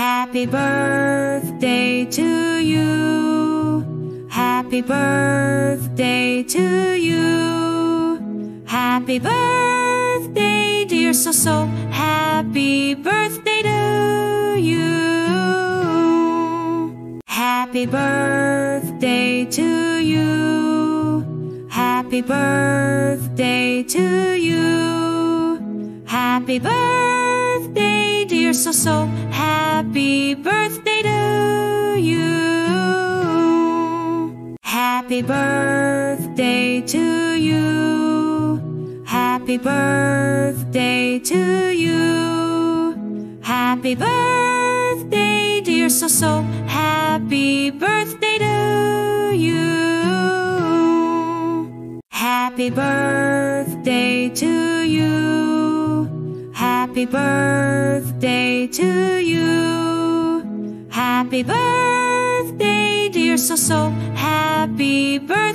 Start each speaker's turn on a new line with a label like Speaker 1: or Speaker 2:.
Speaker 1: Happy birthday to you. Happy birthday to you. Happy birthday, dear Soso. Happy birthday to you. Happy birthday to you. Happy birthday to you. Happy birthday, dear Soso. Happy birthday to you. Happy birthday to you. Happy birthday to you. Happy birthday, dear Soso. Happy birthday to you. Happy birthday to you. Happy birthday to you. Happy birthday, dear Soso. Happy birthday.